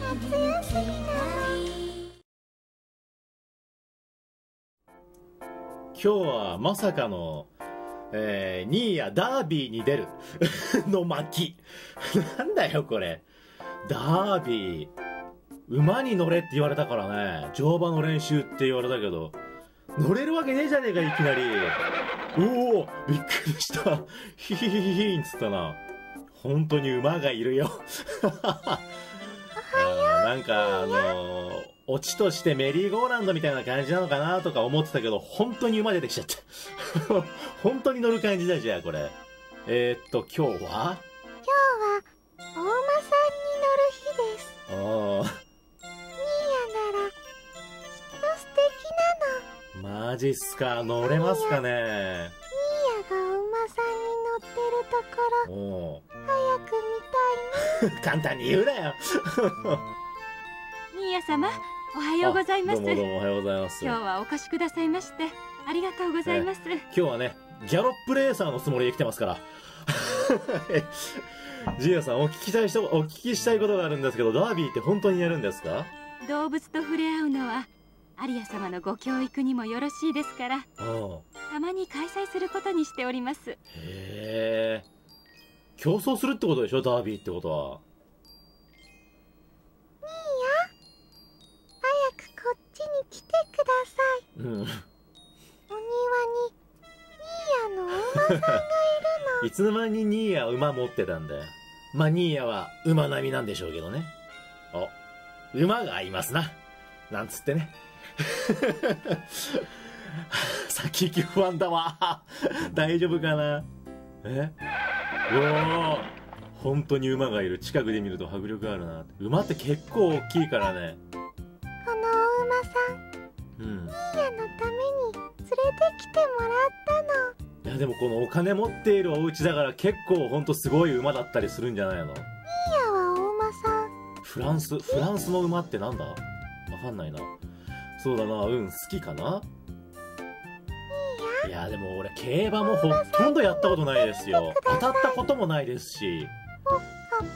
夏休みなの今日はまさかの、えー、ニーヤダービーに出る の巻。なんだよこれ。ダービー。馬に乗れって言われたからね。乗馬の練習って言われたけど、乗れるわけねえじゃねえか、いきなり。おおびっくりした。ヒヒヒヒヒンつったな。本当に馬がいるよ。なんか、あのー、オチとしてメリーゴーランドみたいな感じなのかなとか思ってたけど、本当に馬出てきちゃった。本当に乗る感じだじゃあ、これ。えー、っと、今日は？今日はお馬さんに乗る日です。あー。ニーヤならきっと素敵なの。マジっすか？乗れますかね？ニーヤがお馬さんに乗ってるところお早く見たいー 簡単に言うなよ 様おはようございますあどうもどうもおはようございます。今日はお越しくださいましてありがとうございます、今日はね、ギャロップレーサーのつもりで来てますから。ジーヤさん、お聞きしたい人、お聞きしたいことがあるんですけど、ダービーって本当にやるんですか？動物と触れ合うのはアリア様のご教育にもよろしいですからうん。たまに開催することにしておりますへえ。競争するってことでしょ？ダービーってことは。うん。お庭にニーヤのお馬さんがい いつの間にニーヤは馬持ってたんだよ。まあ、ニーヤは馬並みなんでしょうけどね。お、馬がいますな。なんつってね。先行き不安だわ。大丈夫かなえ？おお本当に馬がいる。近くで見ると迫力あるな。馬って結構大きいからね。やでもこのお金持っているお家だから結構ほんとすごい馬だったりするんじゃないの？ニーヤはお馬さんフランス、フランスの馬ってなんだ？わかんないな。そうだな、うん、好きかな？いや、でも俺、競馬もほとんどやったことないですよ。当たったこともないですし。ポッカポッ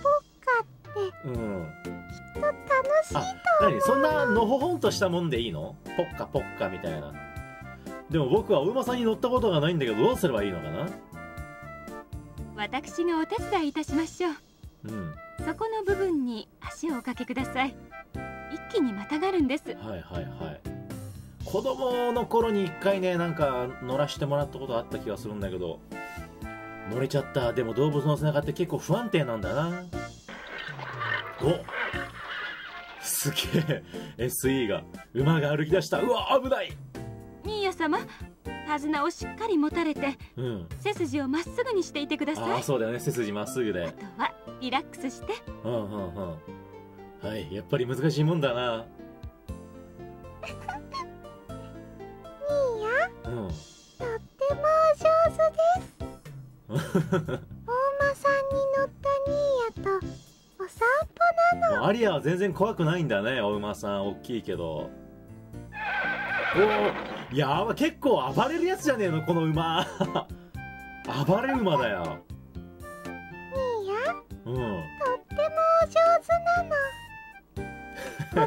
カってうん。きっと楽しいあ、なにそんなのほほんとしたもんでいいの？ポッカポッカみたいな。でも僕はお馬さんに乗ったことがないんだけど、どうすればいいのかな？私がお手伝いいたしましょううん。そこの部分に足をおかけください一気にまたがるんですはいはいはい。子供の頃に一回ね、なんか乗らしてもらったことあった気がするんだけど、乗れちゃった。でも動物の背中って結構不安定なんだな。おすげえ。SE が、馬が歩き出した。うわ、危ないニーヤ様手綱をしっかり持たれてうん。背筋をまっすぐにしていてくだああ、さいそうだよね。背筋まっすぐであ。とはリラックスしてうんうんうん。はい、やっぱり難しいもんだな。ニーヤうん。とってもお上手です お馬さんに乗ったニーヤとお散歩なのアリアは全然怖くないんだね、お馬さん。大きいけど。おおやば、結構暴れるやつじゃねえの、この馬。暴れ馬だよ。ニーヤうん。とってもお上手なのこれなら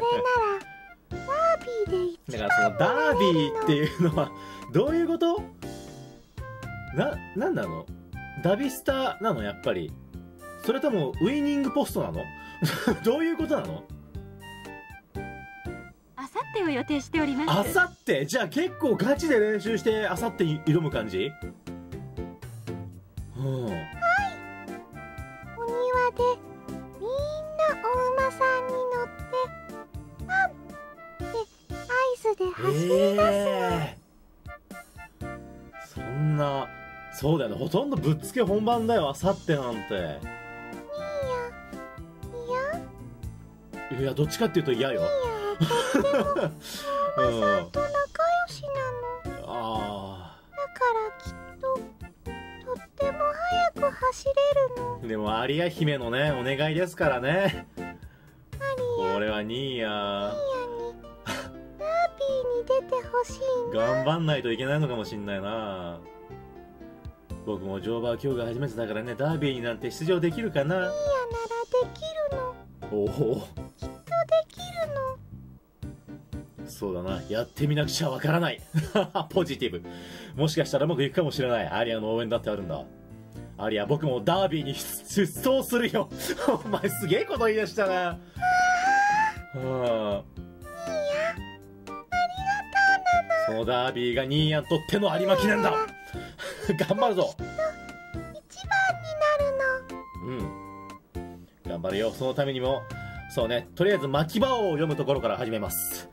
ダービーで一だからそのダービーっていうのは、どういうこと？な、なんなの？ダビスタなの、やっぱり。それとも、ウイニングポストなの？どういうことなの？を予定しておりますじゃあ結構ガチで練習してあさってに挑む感じ？うん。お庭でみんなお馬さんに乗ってパンって合図で走り出すの、ええそんな、そうだよね。ほとんどぶっつけ本番だよ、あさってなんて。いやいや、どっちかっていうと嫌よ。と仲良しなのあだからきっととっても早く走れるのあ。でも、アリア姫のね、お願いですからね。アリアこれはニーヤ。ニアにダービーに出てほしいな頑張んないといけないのかもしんないな。僕も乗馬競技初めてだからね、ダービーになんて出場できるかな。ニアならできるのおお。そうだな。やってみなくちゃわからない。ポジティブ。もしかしたらうまくいくかもしれない。アリアの応援だってあるんだ。アリア、僕もダービーに出走するよ。お前すげえこと言い出したな。はあ。そのダービーがニーヤとっての有馬記念だ 頑張るぞ一番になるのうん頑張るよそのためにもそうねとりあえず巻き場を読むところから始めます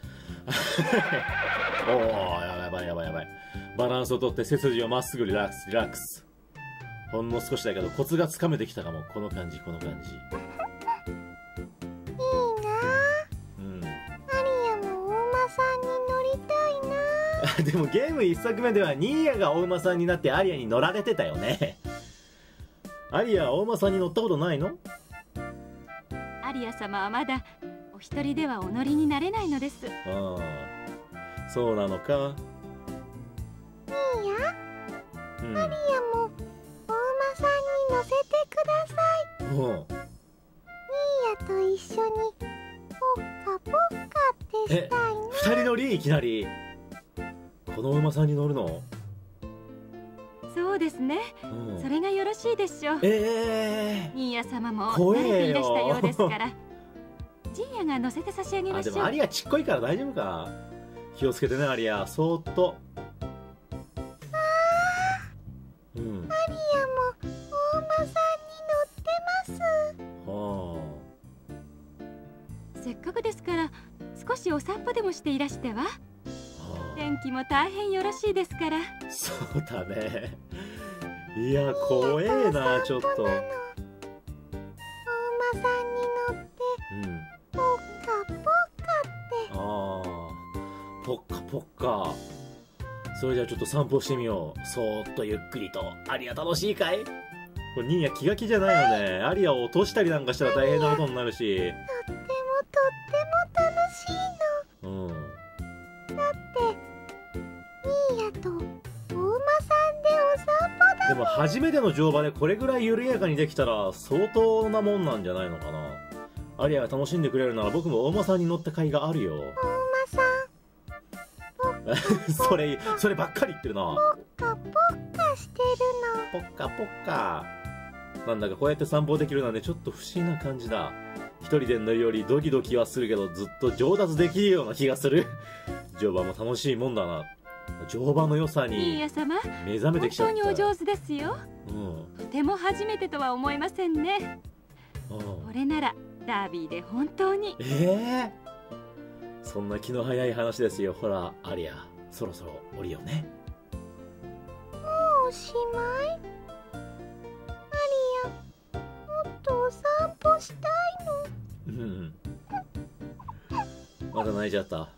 おおやばいやばいやばい。バランスをとって背筋をまっすぐリラックスリラックス。ほんの少しだけどコツがつかめてきたかもこの感じこの感じ。いいな。うん。アリアもお馬さんに乗りたいな。でもゲーム1作目ではニーヤがお馬さんになってアリアに乗られてたよね。アリアはお馬さんに乗ったことないの？アリア様はまだお一人ではお乗りになれないのです。ああ。そうなのか？いいや。うん。アリアもお馬さんに乗せてください。う。んミーヤと一緒にポッカポッカってしたいな。二人乗り？いきなり。この馬さんに乗るの？そうですね。うん。それがよろしいでしょう。ええニーヤ様も慣れていらしたようですからジンヤが乗せて差し上げましょう。あでもアリアちっこいから大丈夫か。気をつけてねアリア。そーっと。うん。アリアもお馬さんに乗ってます。はせっかくですから少しお散歩でもしていらしては？あ。は天気も大変よろしいですから。あそうだね。いや怖えなちょっとッカポッカそれじゃあちょっと散歩してみよう。そーっとゆっくりと。アリア楽しいかい？これニーヤ気が気じゃないよね。アリアを落としたりなんかしたら大変なことになるし。とってもとっても楽しいの。うん。だってミーヤとお馬さんでお散歩だでも初めての乗馬でこれぐらい緩やかにできたら相当なもんなんじゃないのかな。アリアが楽しんでくれるなら僕もお馬さんに乗った甲斐があるよ それそればっかり言ってるな。ポッカポッカしてるのポッカポッカ。なんだかこうやって散歩できるなんてちょっと不思議な感じだ。一人で乗るよりドキドキはするけどずっと上達できるような気がする。乗馬も楽しいもんだな。乗馬の良さに目覚めて本きちゃった。当にお上手ですよ。うん。とても初めてとは思えませんね。うん。これならダービーで本当に。ええそんな気の早い話ですよ。ほらアリアそろそろ降りようね。もうおしまい？アリアもっとお散歩したいの？うんまた泣いちゃった。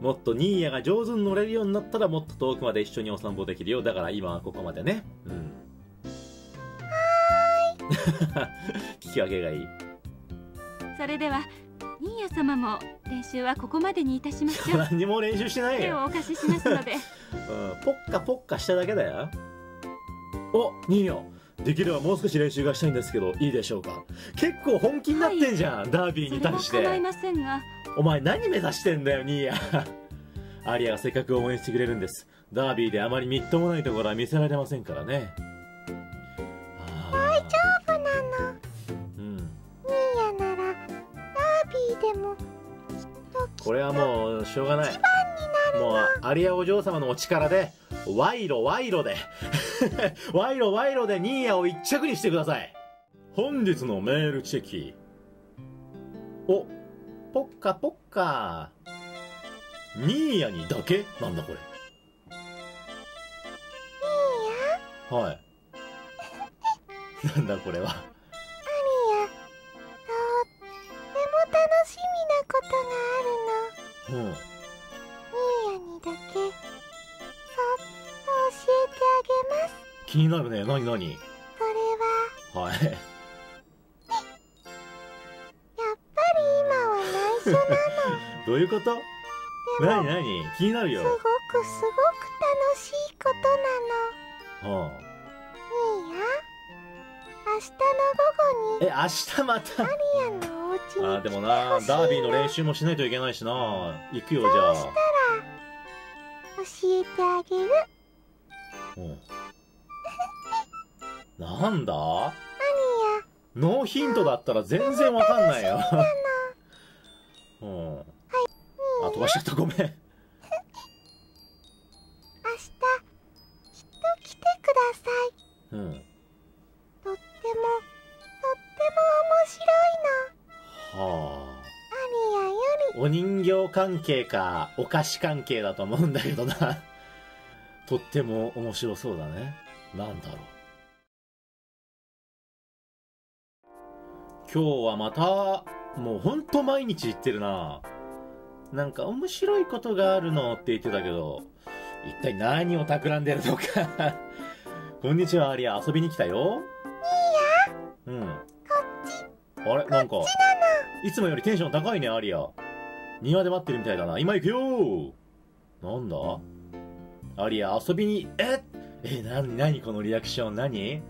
もっとニーヤが上手に乗れるようになったらもっと遠くまで一緒にお散歩できるよ。だから今はここまでね。うん。聞き分けがいい。それではニーヤ様も。練習はここまでにいたしましょう。何にも練習してないよ、手をお貸ししますので。うん、ポッカポッカしただけだよ。おニーヤできればもう少し練習がしたいんですけどいいでしょうか。結構本気になってんじゃん、ダービーそれはに対して。構いませんが。お前何目指してんだよ、ニーヤ。アリアがせっかく応援してくれるんです。ダービーであまりみっともないところは見せられませんからね。しょうがない。もう、アリアお嬢様のお力で、賄賂賄賂で、賄賂賄賂でニーヤを一着にしてください。本日のメールチェキ。お、ポッカポッカ。ニーヤにだけなんだこれ。ミーヤはい。なんだこれは。うん。ミーヤにだけそっと教えてあげます。気になるね。なになにそれは。はい。やっぱり今は内緒なの。どういうこと？でもなになに気になるよ。すごくすごく楽しいことなの。はミーヤア明日の午後に。え明日また？アリアの？あーでもなダービーの練習もしないといけないしな。行くよじゃあ。教えてあげる？うん。なんだ？アノーヒントだったら全然わかんないよ。うん。あ飛ばしちゃった。ごめん。明日きっと来てください。うん関係かお菓子関係だと思うんだけどな。とっても面白そうだね。なんだろう。今日はまたもうほんと毎日言ってるな。なんか面白いことがあるのって言ってたけど一体何を企んでるのか。こんにちはアリア遊びに来たよ。いいやうん。あれなんかいつもよりテンション高いねアリア庭で待ってるみたいだな。今行くよなんだ？アリア遊びにえ？えなになにこのリアクション？何？いいや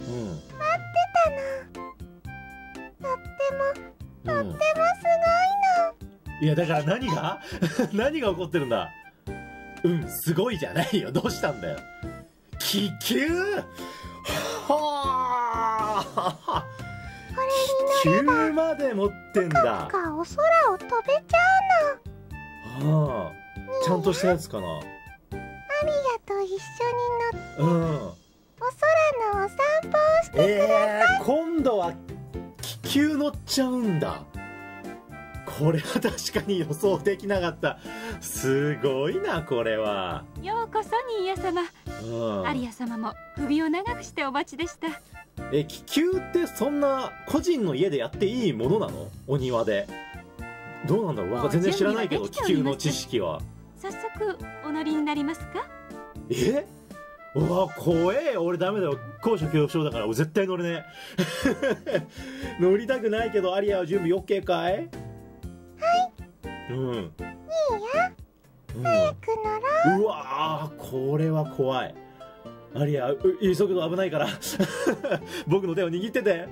うん。とってもうん。でもすいやだから何が？何が起こってるんだ？うんすごいじゃないよ。どうしたんだよ。気球？はあ気球まで持ってんだ。のかお空を飛べちゃはあちゃんとしたやつかな。うアリアと一緒に乗ってうん。お空のお散歩をしてえー、今度は気球乗っちゃうんだ。これは確かに予想できなかった。すごいなこれは、ようこそニーヤ様。うん、アリア様も首を長くしてお待ちでしたえ気球ってそんな個人の家でやっていいものなの？お庭で。どうなんだろう？全然知らないけど気球の知識は。早速お乗りになりますか？え？うわ怖え。俺ダメだよ。高所恐怖症だから。絶対乗れね。え 乗りたくないけどアリアは準備 OK かい？はい。うん。いいやうん。行くならうわーこれは怖いアリアう急ぐの危ないから。僕の手を握ってて。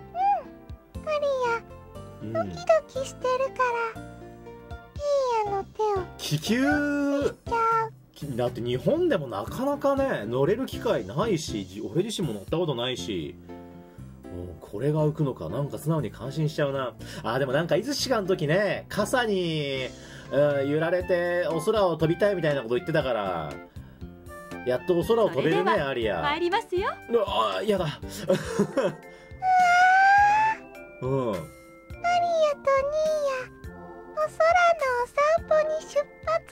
うんドキドキしてるから。いいやの手を。気球。ちゃう。だって日本でもなかなかね乗れる機会ないしじ俺自身も乗ったことないし。もうこれが浮くのか。なんか素直に感心しちゃうな。あーでもなんかいつしかの時ね傘に、うん揺られてお空を飛びたいみたいなこと言ってたからやっとお空を飛べるねアリア。参りますよ。うわあやだ。うん。アリアとニーヤお空のお散歩に出発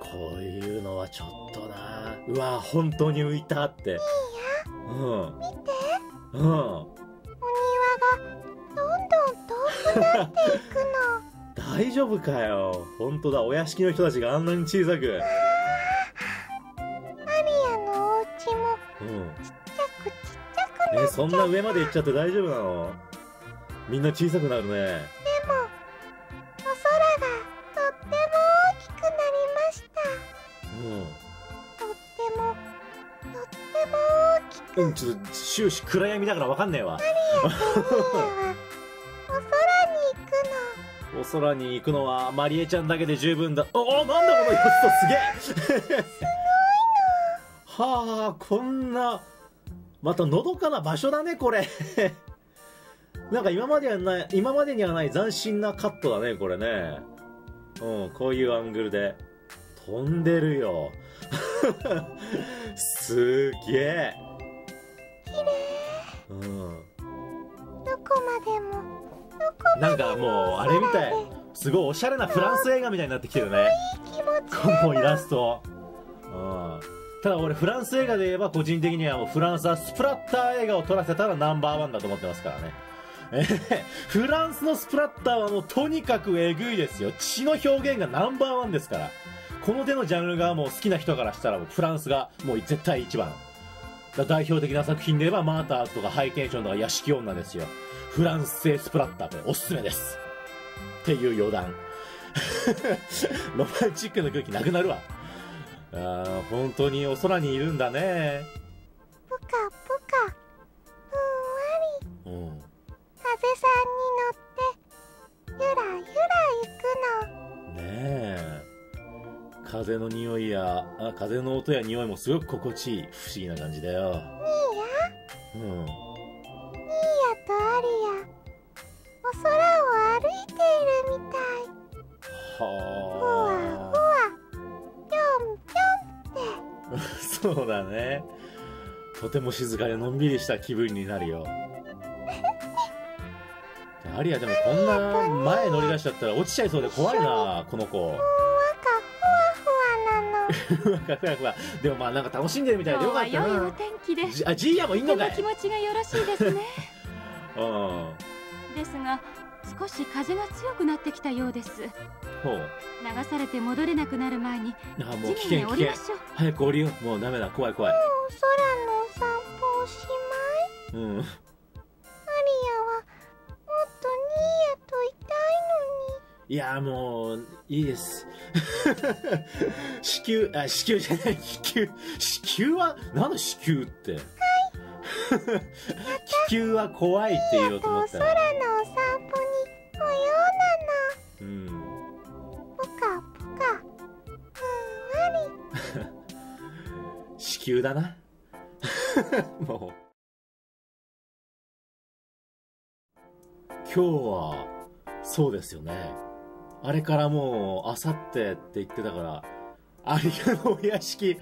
こういうのはちょっとな。うわ本当に浮いたって。うん。見て。うん。お庭がどんどん遠くなっていくの。大丈夫かよ。本当だ。お屋敷の人たちがあんなに小さくうんちっちゃくちっちゃくなえっちゃそんな上まで行っちゃって大丈夫なの？みんな小さくなるね。でもお空がとっても大きくなりました。うん。とってもとっても大きく。うんちょっと終始暗闇だから分かんねえわ。ニーヤはお空に行くの。お空に行くのはマリエちゃんだけで十分だ。おおなんだこの様子すげえはあこんなまたのどかな場所だねこれ。なんか今まではない今までにはない斬新なカットだねこれね。うんこういうアングルで。飛んでるよ。すげえ。うん。どこまでもどこなんかもうあれみたい。すごいおしゃれなフランス映画みたいになってきてるね。このイラスト、うん、ただ俺フランス映画で言えば個人的にはもうフランスはスプラッター映画を撮らせたらナンバーワンだと思ってますからね。えーフランスのスプラッターはもうとにかくえぐいですよ。血の表現がナンバーワンですから。この手のジャンルがもう好きな人からしたらもうフランスがもう絶対一番。代表的な作品で言えばマーターズとかハイテンションとか屋敷女ですよ。フランス製スプラッターでおすすめです。っていう余談 ロマンチックな空気なくなるわ。あー本当にお空にいるんだね。ぷかぷかふんわり、うん、風さんに乗ってゆらゆら行くの。ねえ。風の匂いやあ風の音や匂いもすごく心地いい不思議な感じだよ。いいや。うん。ね。とても静かでのんびりした気分になるよ。アリアでもこんな前乗り出しちゃったら落ちちゃいそうで怖いなこの子。わかふわふわなの。ふわふわふわ。でもまあなんか楽しんでるみたい今でよかった日は良いおな天気でじあジーヤもいんのかい。気持ちがよろしいですね。うん。ですが少し風が強くなってきたようです流されて戻れなくなる前にあもう危険危険降りましょう。早く降りよう。もうダメだ。怖い怖い。もう空のお散歩おしまい。うん。アリアはもっとニーヤといたいいやもういいです。子宮あ子宮じゃない。子宮子宮は？何の子宮って？気球は怖いって言おうのにとと思った。ら空のお散歩に来ようんうなの。ポり子宮だな。もう。今日はそうですよね。あれからもうあさってって言ってたからアリアのお屋敷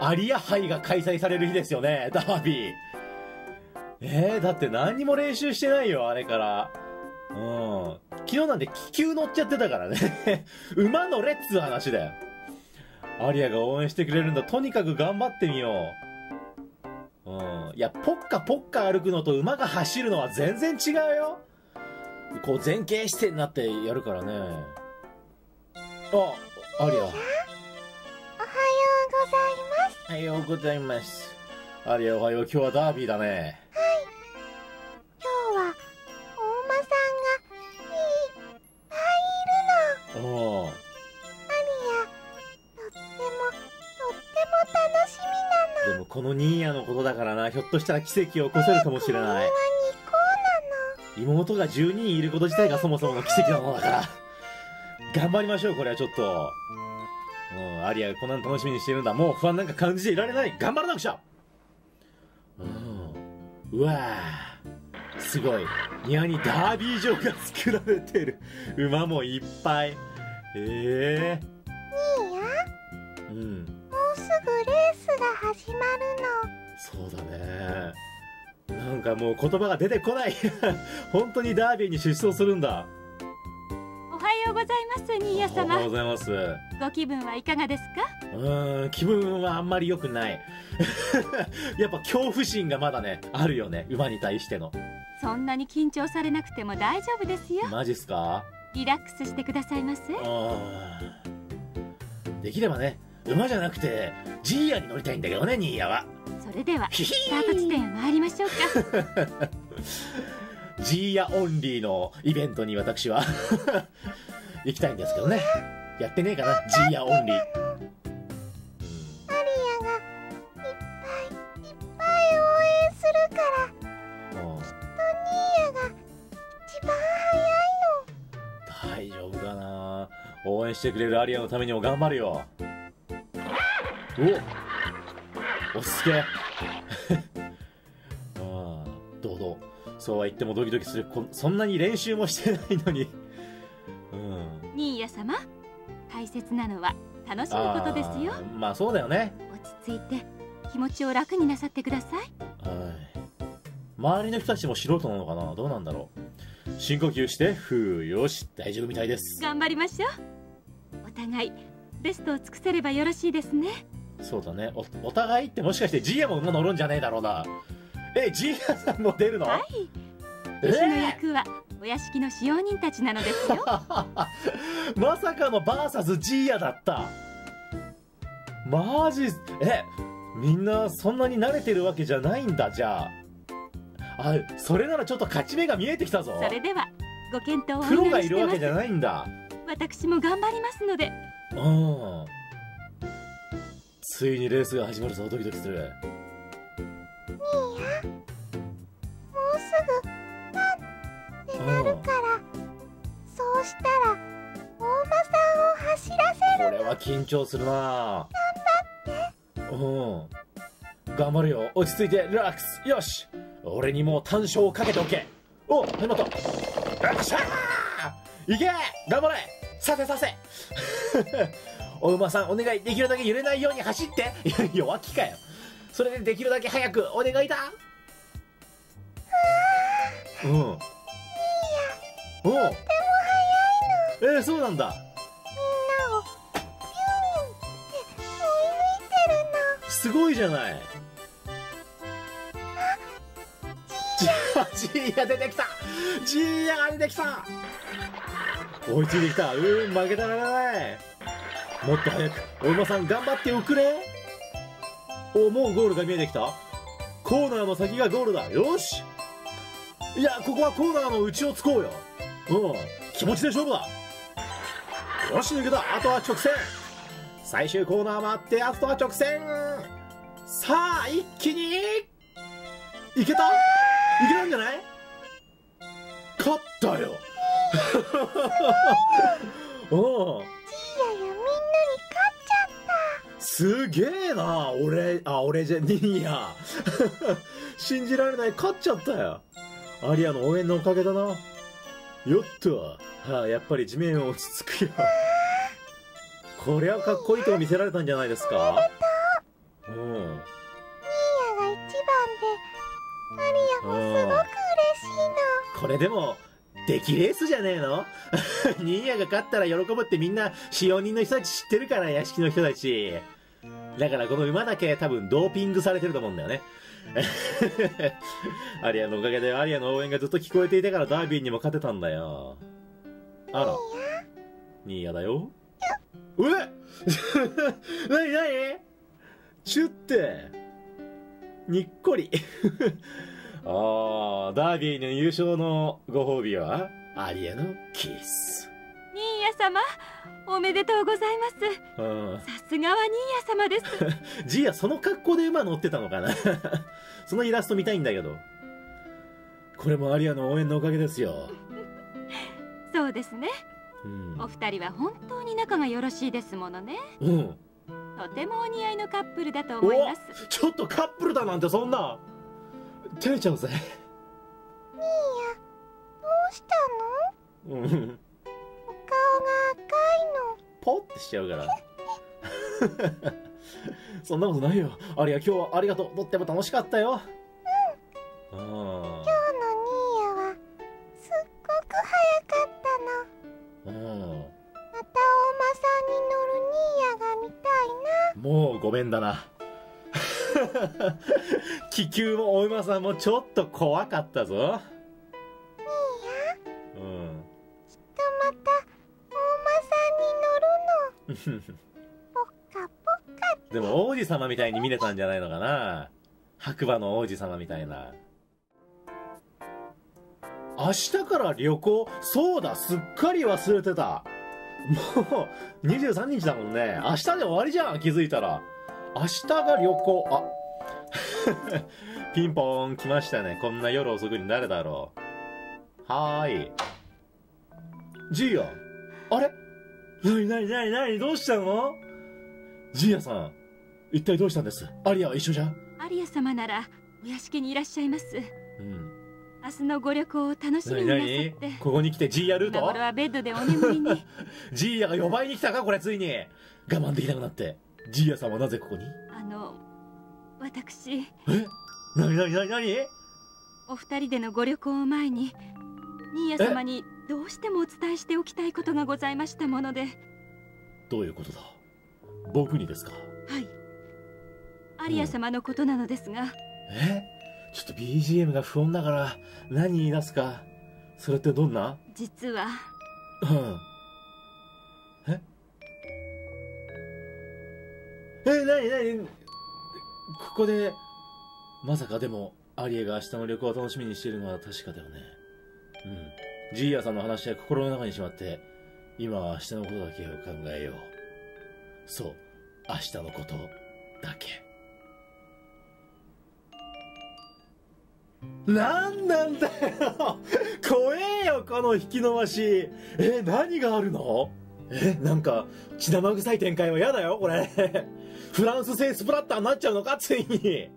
アリア杯が開催される日ですよねダービー。えー、だって何にも練習してないよあれから。うん。昨日なんて気球乗っちゃってたからね。馬乗れっつう話だよ。アリアが応援してくれるんだ。とにかく頑張ってみよう。うん。いやポッカポッカ歩くのと馬が走るのは全然違うよ。こう前傾姿勢になってやるからね。あアリア。おはよう。ございます。おはようございます。アリアおはよう。今日はダービーだねこのニーヤのことだからな。ひょっとしたら奇跡を起こせるかもしれない。妹が10人いること自体がそもそもの奇跡なのだから。頑張りましょうこれはちょっと。うんアリアがこんなの楽しみにしてるんだ。もう不安なんか感じていられない。頑張らなくちゃ。うん。うわー。すごい。庭にダービー場が作られてる。馬もいっぱい。えニーうん。もうすぐレースが始まるの。そうだね。なんかもう言葉が出てこない。本当にダービーに出走するんだ。おはようございますニーヤおはよう様ございます。ご気分はいかがですか？うーん気分はあんまり良くない。やっぱ恐怖心がまだねあるよね。馬に対しての。そんなに緊張されなくても大丈夫ですよ。マジっすか？リラックスしてくださいませ。できればね馬じゃなくてジーヤに乗りたいんだけどねニーヤは。それではスタート地点へ参りましょうか。ジーヤオンリーのイベントに私は 行きたいんですけどね。やってねえかなジーヤオンリー、アリアがいっぱいいっぱい応援するからうん。うんニーヤが一番早いの。大丈夫かな。応援してくれるアリアのためにも頑張るよお落ち着けああ堂々。そうは言ってもドキドキする。こそんなに練習もしてないのに。うん。ニーヤ様大切なのは楽しむことですよ。まあそうだよね。落ち着いて気持ちを楽になさってください。はい。周りの人たちも素人なのかな？どうなんだろう。深呼吸してふうよし。大丈夫みたいです。頑張りましょう。お互いベストを尽くせればよろしいですねそうだね。おお互いってもしかしてジーヤも馬乗るんじゃねえだろうな。えジーヤさんも出るの？はい。え？私の役はお屋敷の使用人たちなのですよ。まさかのバーサスジーヤだった。マジえみんなそんなに慣れてるわけじゃないんだじゃあ。あそれならちょっと勝ち目が見えてきたぞ。それではご検討をおプロ祈りしてます。がいるわけじゃないんだ。私も頑張りますので。うんついにレースが始まるぞドキドキする。ニーヤもうすぐパンってなるからそうしたらお馬さんを走らせるこれは緊張するな。うん。頑張るよ。落ち着いてリラックス。よし。俺にもう単勝をかけておけ。お始まった。よっしゃー!いけ!頑張れ!させさせ お馬さんお願いできるだけ揺れないように走って。い や弱気かよ。それでできるだけ早くお願いだ。うん。うん。えー、そうなんだ。みんなをピューンって追い抜いてるの。すごいじゃない。ジーヤ。出てきた。ジーヤが出てきた。追いついてきた。うーん負けたらないもっと早くお馬さん頑張っておくれ。おもうゴールが見えてきた。コーナーの先がゴールだ。よし。いやここはコーナーの内をつこうよ。うん気持ちで勝負だ。よし抜けた。あとは直線。最終コーナー回ってあとは直線。さあ一気に。いけた？いけたんじゃない？勝ったよ。う んすげえな俺あ俺じゃねえや信じられない勝っちゃったよ。アリアの応援のおかげだな。よっと。はあやっぱり地面は落ち着くよ。こりゃかっこいいとこ見せられたんじゃないですか。うんジーヤが一番でアリアもすごく嬉しいのこれでも出来レースじゃねえの？ニーヤが勝ったら喜ぶってみんな使用人の人たち知ってるから屋敷の人たちだからこの馬だけ多分ドーピングされてると思うんだよね。アリアのおかげでアリアの応援がずっと聞こえていたからダービーにも勝てたんだよ。あら。ニーヤだよ。え なになに？チュって。にっこり。ああ、ダービーの優勝のご褒美は？アリアのキス。ニーヤ様おめでとうございますうん。さすがはニーヤ様ですジーヤ、その格好で馬乗ってたのかな そのイラスト見たいんだけど。これもアリアの応援のおかげですよ。そうですねうんお。二人は本当に仲がよろしいですものねうん。とてもお似合いのカップルだと思いますちょっとカップルだなんてそんな。照れちゃうぜ。ニーヤどうしたの？うん。お顔が赤いのポッてしちゃうから。そんなことないよ。アリア、今日はありがとう。とっても楽しかったよ。うん。今日のニーヤはすっごく早かったのうん。またお馬さんに乗るニーヤが見たいなもうごめんだな。気球もお馬さんもちょっと怖かったぞ。でも王子様みたいに見れたんじゃないのかな。白馬の王子様みたいな。明日から旅行？そうだすっかり忘れてた。もう23日だもんね。明日で終わりじゃん気づいたら。明日が旅行。あ ピンポーン来ましたね。こんな夜遅くに誰だろう。はーい。ジーヤ。あれ？なになになになにどうしたの？ジーヤさん。一体どうしたんです？アリアは一緒じゃ？アリア様ならお屋敷にいらっしゃいます。うん。明日のご旅行を楽しなみになさって。ここに来てジーヤルート今頃はベッドでお眠りに。ジーヤが呼ばいに来たか？これついに。我慢できなくなって。ジーヤさんはなぜここに？あの私。え？なになになになにお二人でのご旅行を前にニーヤ様にどうしてもお伝えしておきたいことがございましたもので。どういうことだ？僕にですか？はい。アリア様のことなのですが。え？ちょっと BGM が不穏だから何言い出すか？それってどんな？実は。うん。え？え、なになにここで、まさかでも、アリエが明日の旅行を楽しみにしているのは確かだよね。うん。ジーヤさんの話は心の中にしまって、今は明日のことだけを考えよう。そう、明日のことだけ。なんなんだよ怖えよ、この引き伸ばし。え、何があるの？えなんか血生臭い展開は嫌だよこれフランス製スプラッターになっちゃうのかついに